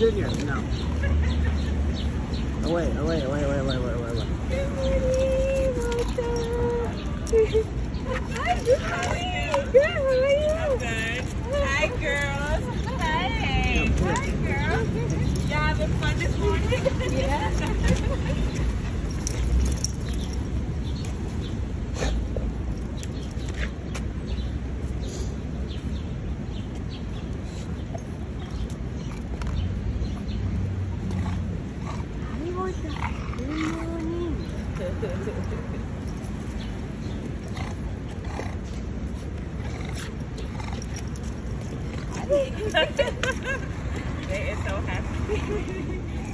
Junior, no. Away, away, away, away, away, away, away, away. Hi, good. How are you? Good. How are you? I'm good. Hi, girls. Hey. Hi, girls. Y'all having fun this morning? yeah. they is so happy.